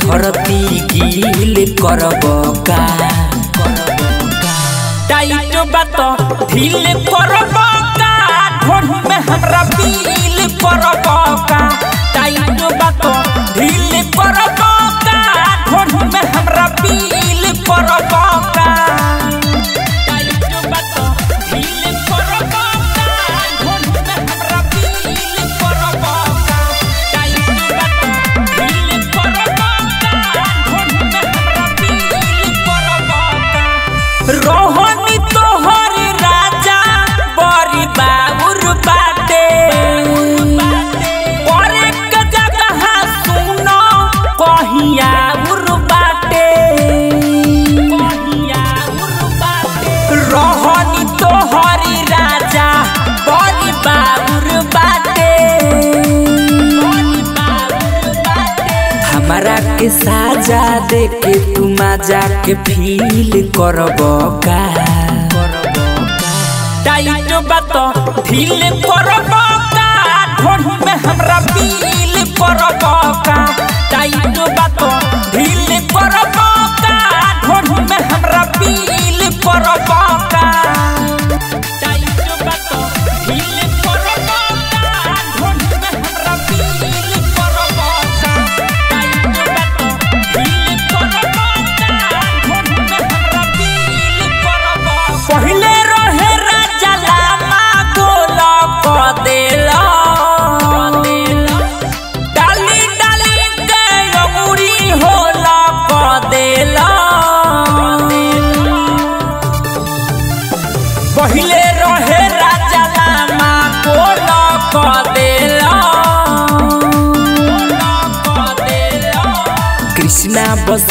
धरती गील करब का टाइट बात ढील करब का ढोढ़ में हमरा पील करब का टाइट बात ढील करब का ढोढ़ में हमरा पील तू के फील करब का? टाइट बात, फील करब का? ढोढ़ में हमरा फील करब का? टाइट बात, फील करब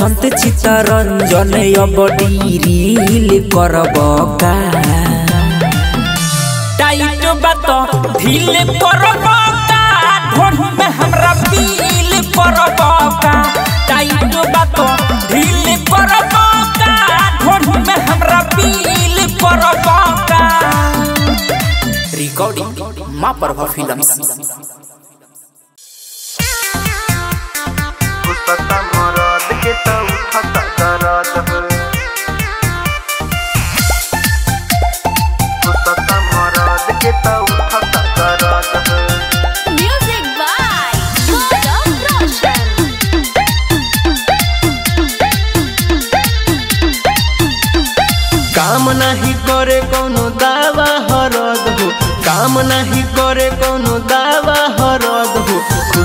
बसंत चित्तरंजन अब रील करब का टाइट बात ढील करब का ढोढ़ में हमरा पील करब का टाइट बात ढील करब का ढोढ़ में हमरा पील करब का रिकॉर्डिंग माँ प्रभा फिल्म्स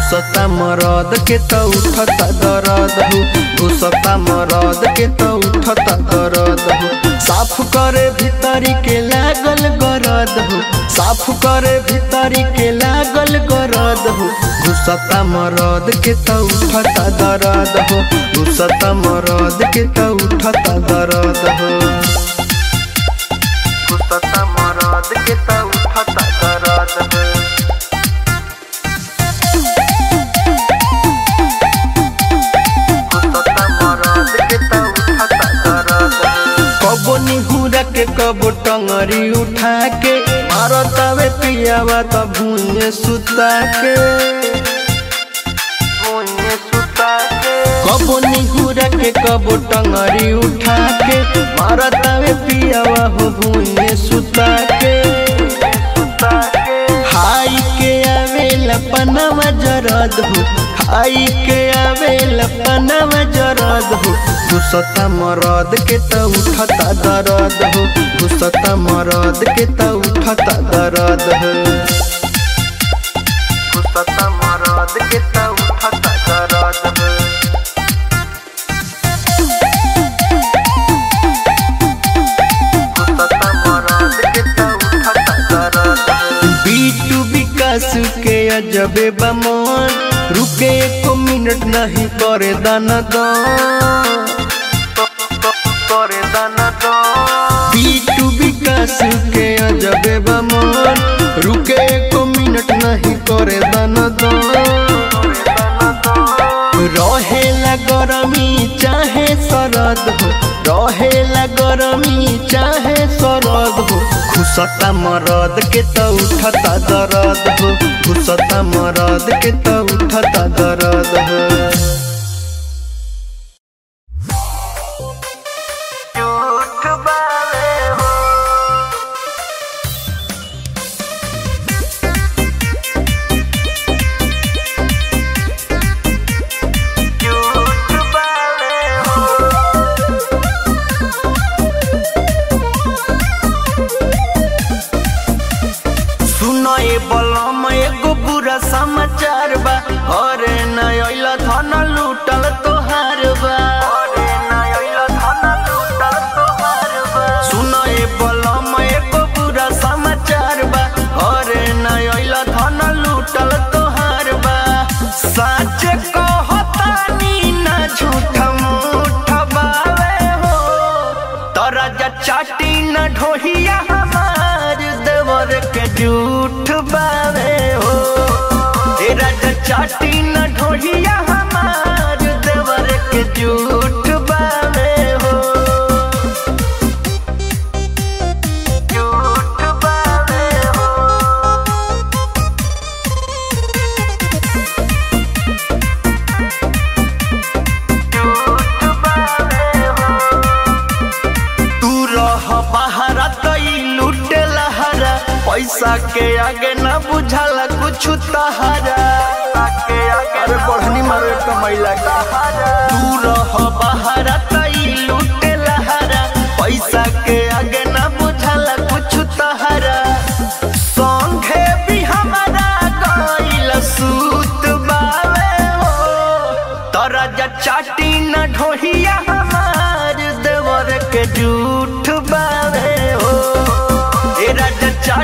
घुसता मरद के तो उठता दरद हो। घुसता मरद के तो उठता दरद हो। साफ़ करे भीतरी के लागल गरद हो। साफ़ करे भीतरी के लागल गरद हो। घुसता मरद के तो उठता दरद हो। घुसता मरद के तो उठता दरद हो। के कबो टंगरी उठा के मारतावे पियावा त भूने सुता के कबो निहुरा के कबो टंगरी उठा के मारतावे पियावा हो भूने सुता के हाई के आवेला पनावा जरद हो हाई के आवेला पनावा जरद हो। घुसता मरद के त उठता दर्द हो। घुसता मरद के त उठता दर्द हो। घुसता मरद के तो उठता दर्द है। बीटू विकास के अजबे बमन रुके एक मिनट नहीं करे दाना दान करे दाना विकास के अजबे बमन। रुके एक मिनट नहीं करे दाना दान गरमी, चाहे सरद हो। रहेला गरमी, चाहे सरद हो। खुसता मरद के त उठता दरद हो। खुसता मरद के त उठता दरद हो। चाटी न ढोहिया पैसा के आगे ना बुझाला कुछ तहरा। अरे बढ़नी मारे कमैला तू रह बाहर तई लूटे लहरा। पैसा के आगे ना बुझाला कुछ तहरा। संगे भी हमारा गइल सूत बावे हो तोरा जा चाटी न ढोहिया हमार।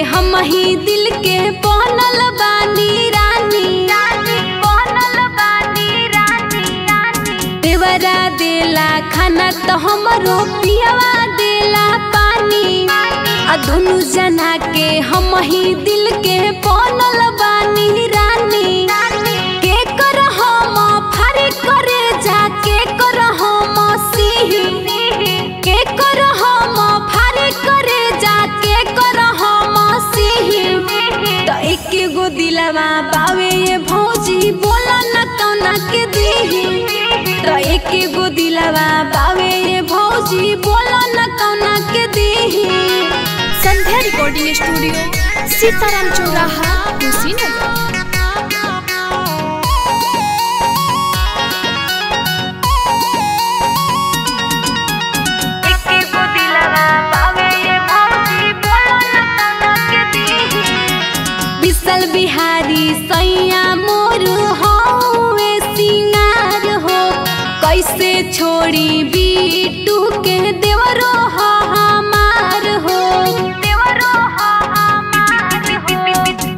हम ही दिल के बानी रानी बानी रानी। देवरा देला खाना तो पियावा देला पानी। जना के हम ही दिल के बनल बानी रानी। लवा पावे ये भौजी, बोला न कौना के दीही। तो एक गो दिलवा पावे ये भौजी, बोला न कौना के दीही। संध्या रिकॉर्डिंग स्टूडियो सीताराम चौराहा कुशीनगर विशल बिहारी सैया मोर हौवे सिंगार हो। कैसे छोड़ी बीटू के देवरो हमार हो। देवरो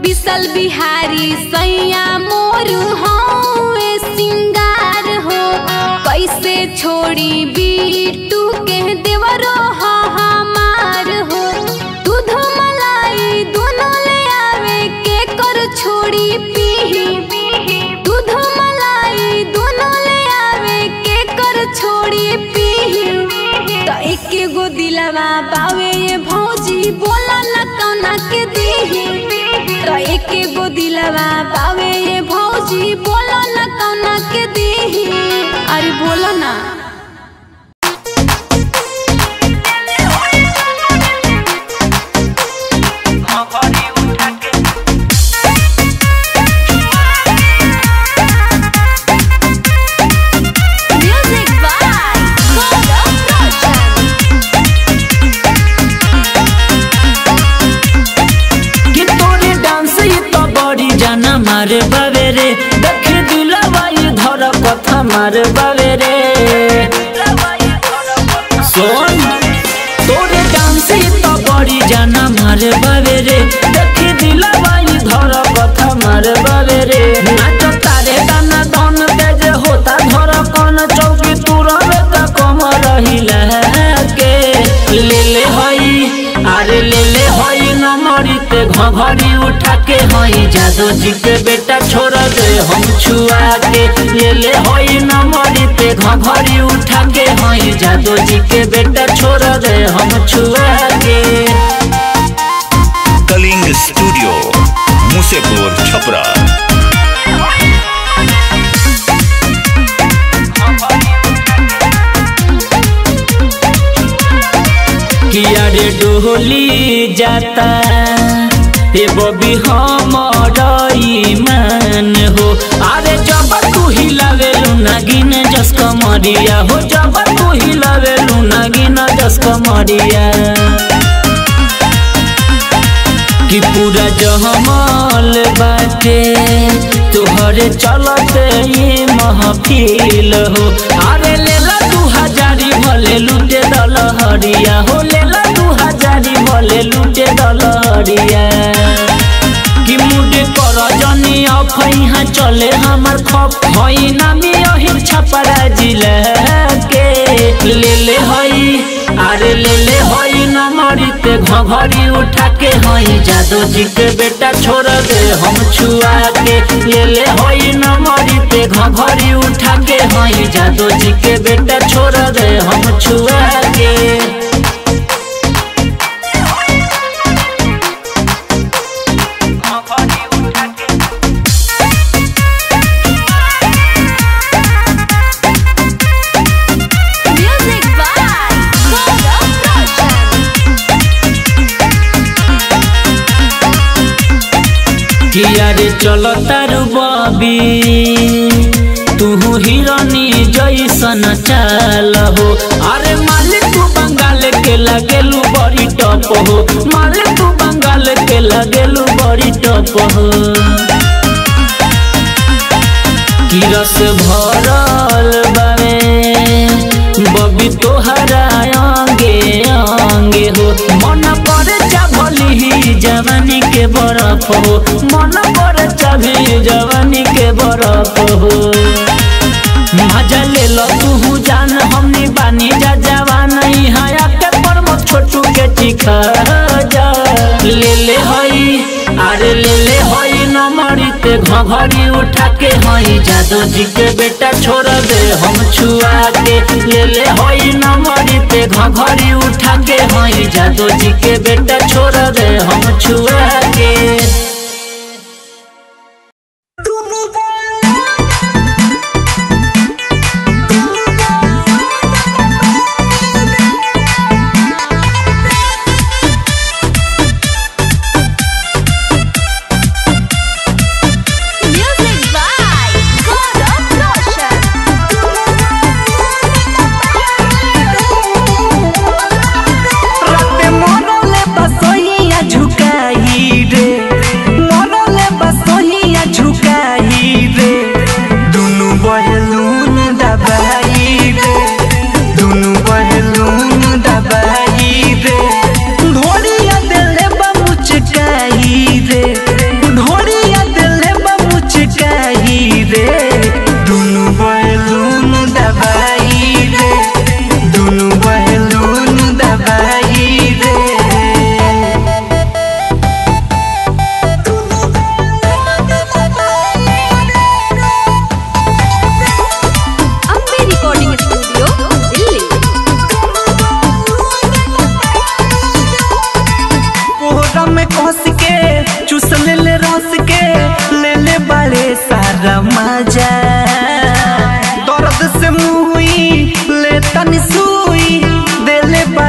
विशल बिहारी सैया मोर हौवे सिंगार हो। कैसे छोड़ी बीटू के देवरो हमार बावे ये भौजी बोला न के दीही। तो एके गो दिलवा ये भौजी बोला न के दीही। अरे बोला ना। हई जी के बेटा छोड़ दे हम छुआ के ले ले हई नमरिते घघरी उठा के हई जादू जी के बेटा छोड़ दे हम छुआ के कलिंग स्टूडियो मुसेपुर छपरा। किया रे डोली जाता ए बबी हमर कमरिया हो जब तू हिलावेलु नागिन जस कमरिया कि पूरा जहमल बाटे, तोहरे चलते ये महफिल हो। अरे लेला तू हजारी भले लूटे दलहरिया, हो लेला तू हजारी भले लूटे मुडे कर जनी अफैहा चले हमर खप। हई नामी अहिर छपरा जिला के। ले ले हई अरे ले ले हई नमरिते घघरी उठा के हई। जादू जी के बेटा छोड़ दे हम छुआ के ले ले हई नमरिते घघरी उठा के हई। जादू जी के बेटा छोड़ दे हम छुआ के बड़ी टप हो कि रस भरल बावे बबी तोहरा अंगे अंगे हो। मन पर चाभली जवानी के बरफ हो। मन पर चाभी जवानी के बरफ हो। मज़ा ले लो तू जान हमनी बानी नमरिते घघरी उठा के हई जादू जी के बेटा छोड़ दे हम छुआ के ले ले हई नमरिते घघरी उठा के हई जादू जी के बेटा छोड़ दे हम छुआ के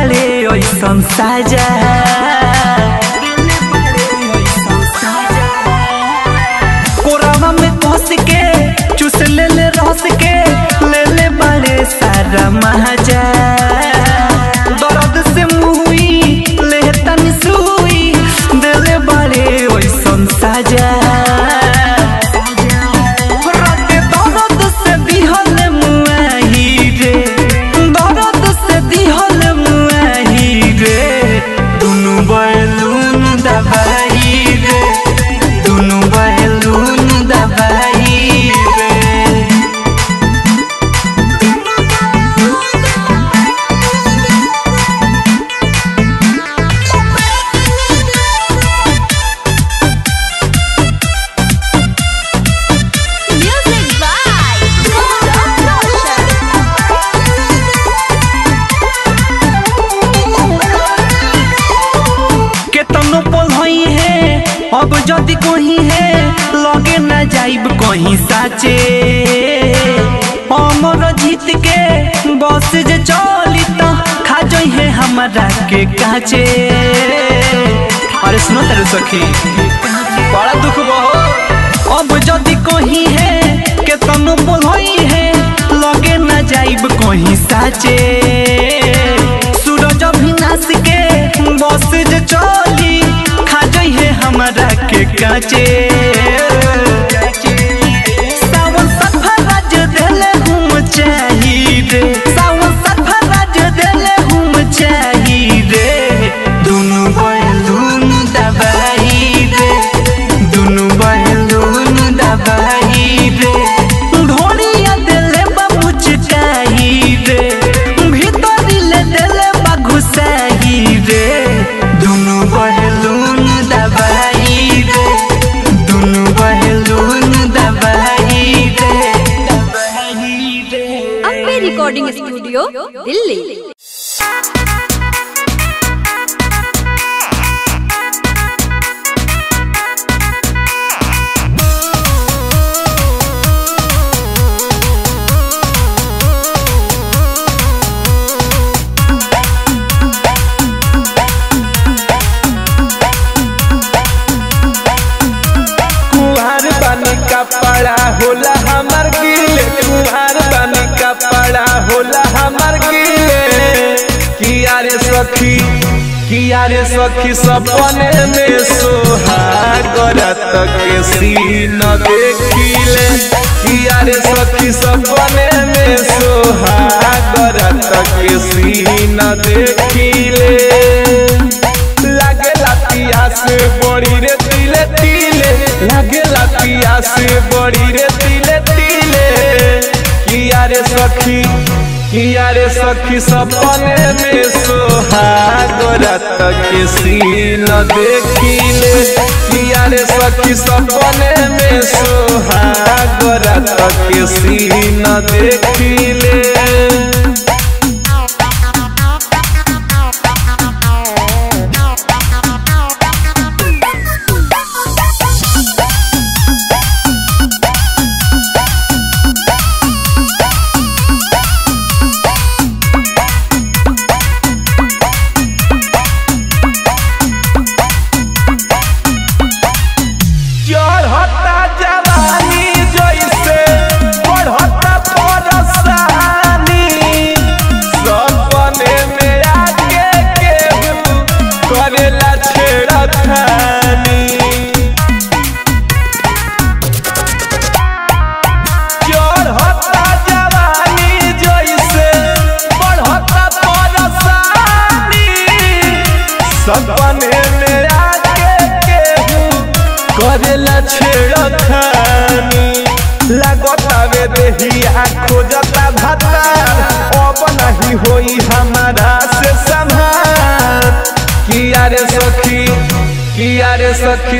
बड़े ऐसन साजा कोरावा में कस के चुस ले ले रस के ले ले बड़े सारा मज़ा अब जदि कहीं है, लगे न जाइब कहीं साचे। अमर जीत के बस जे चली तो खा जई है हमारा के काचे। अरे सुनो तेरे सखी, बड़ा दुख बहो अब जदि कहीं है, केतनो पल हई है, लगे न जाइब कहीं साचे। सूरज अभिनाश के बस जे चली खा है हमारा के काचे। सावन सफराज देले दिल हूँ चाहिए। सावन सखी सपने में सोहागरत के किया रे सखी सपने में सोहागरत के सीन देखिले। लागेला पियास बड़ी रे तिले तिले। लागेला पियास बड़ी रे तिले तिले। सखी किया रे सखी सपने में सोहागरत के सीन देखिले। किया रे सखी सपने में सोहागरत के सीन देखिले। चढ़ता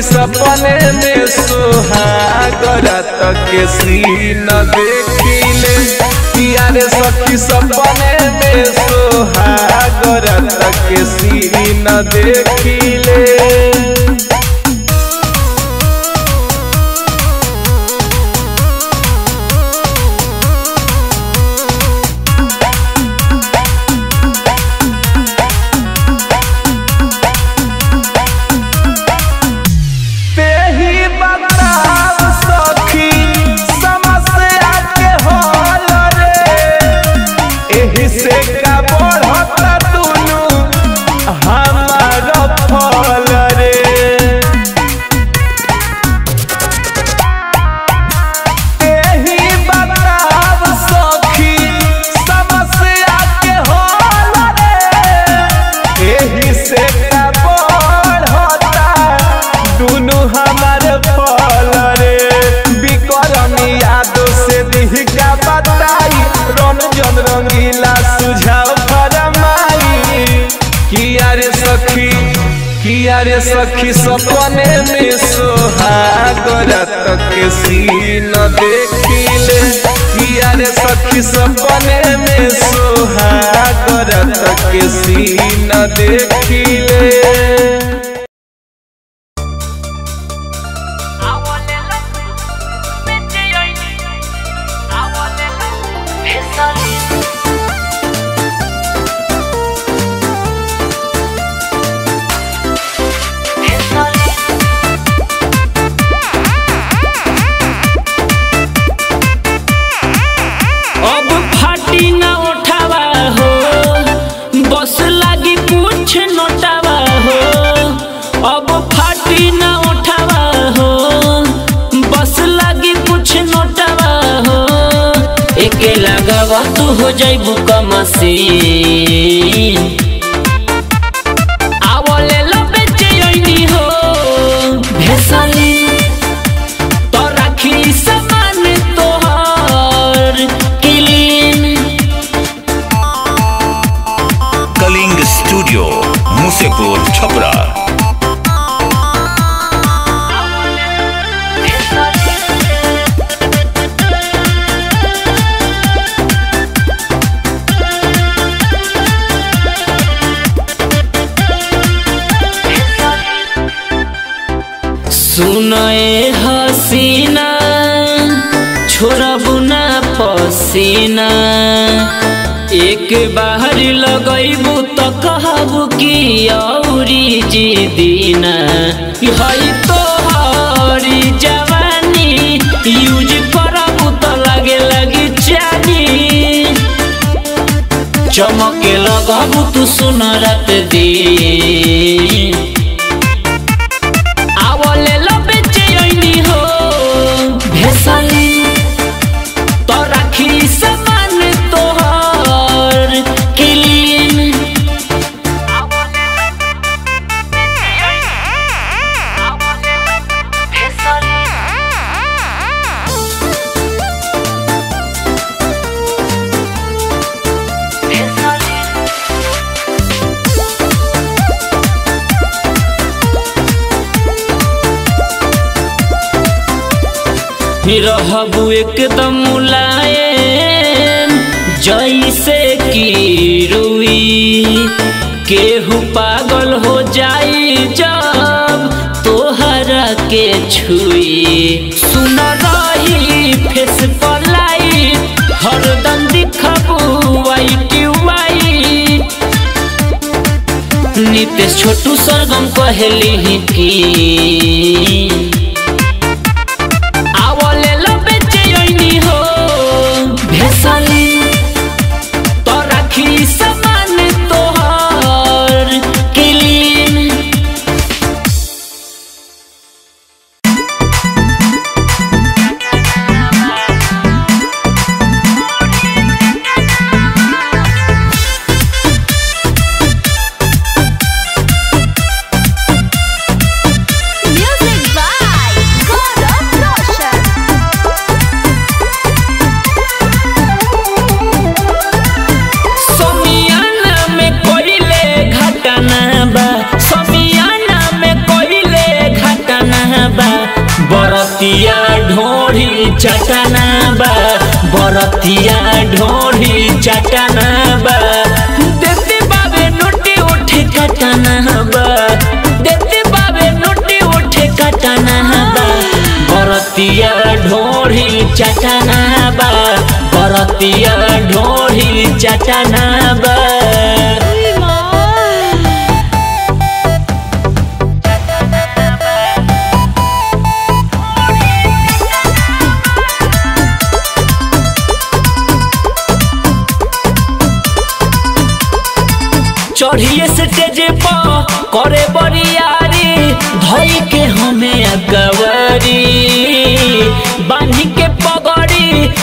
सपने में सुहागरत के सीन देखिले। किया रे सखी सपने में सुहागरत के सीन देखिले। में सोहा सोहागरत के देखी ले। जैबू कमसी। हई तो हरी जवानी, यूज़ करबू तो लगे लगी चानी। चमके लगबू तू सुन दी रहबू एकदम मुलायम, जैसे की रुई। केहू पागल हो जाए जब तोहरा के छुई। सुन रही फेस पर लाई हरदम दिखबू नितेश छोटू सरगम कहली की।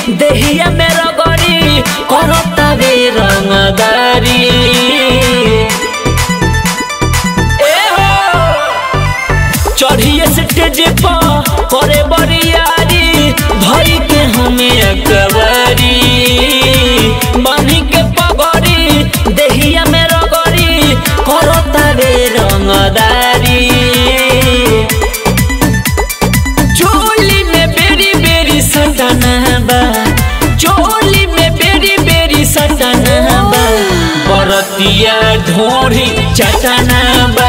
देहिया में रगड़ी करो बरतिया ढोरी चटना बा।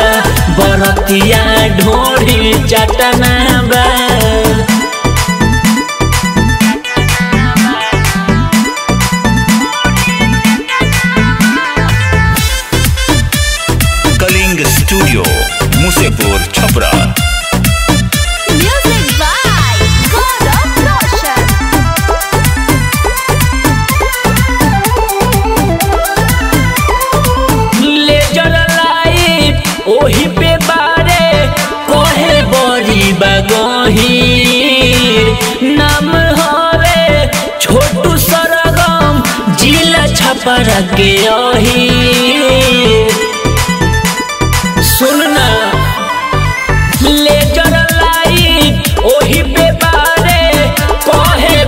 बरतिया ढोरी चटना बा। कलिंग स्टूडियो मुसेपुर छपरा। बगहीर नाम हवे छोटू सरगम, जिला छपरा के अही सुनना लेजर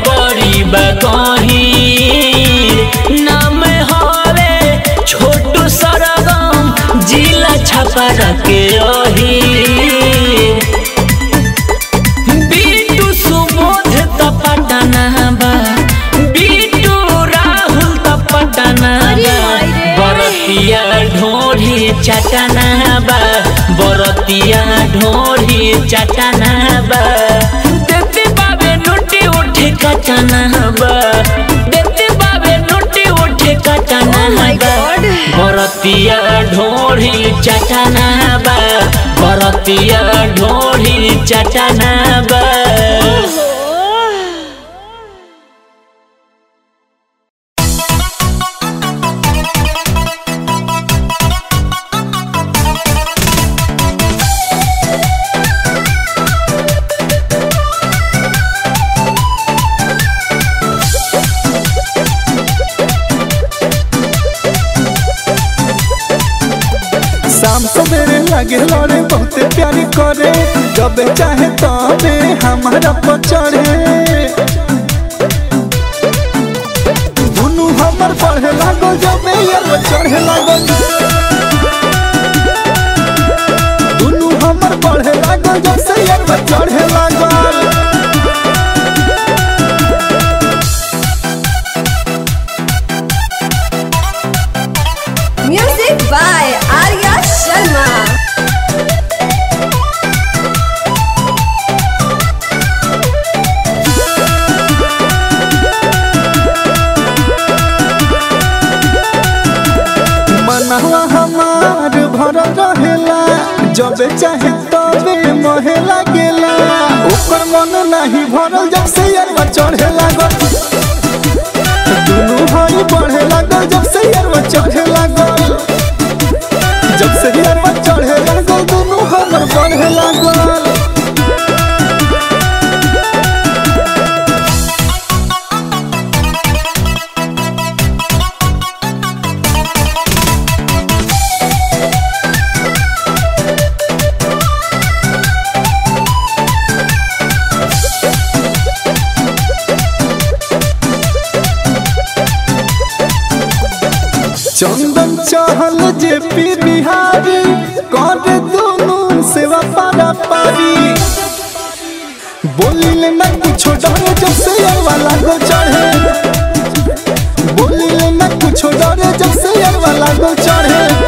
बड़ी बगही। नाम हवे छोटू सरगम, जिला छपरा बरतिया ढोरी चटना लगे लड़े बहुते प्यार करे। जब चाहे तबे हमारा पचड़े दुनू हमर पढ़े लागो जब चढ़े लागो दुनू हमर पढ़े लागो जब से यार चढ़े लागो जब चाहे तबे मोहे लागेला। ओकर मन नाही भरल जब से यार चढ़े लागल दुनू भाई बढ़े लागल जब से यार चढ़े लागल जब से यार चढ़े लागल जेपी बिहारी, कर दोनों तो सेवा पारा पारी। बोलिल न कुछ डरे जब से वाला को चढ़े। बोलिल न कुछ डरे जब से वाला को चढ़े।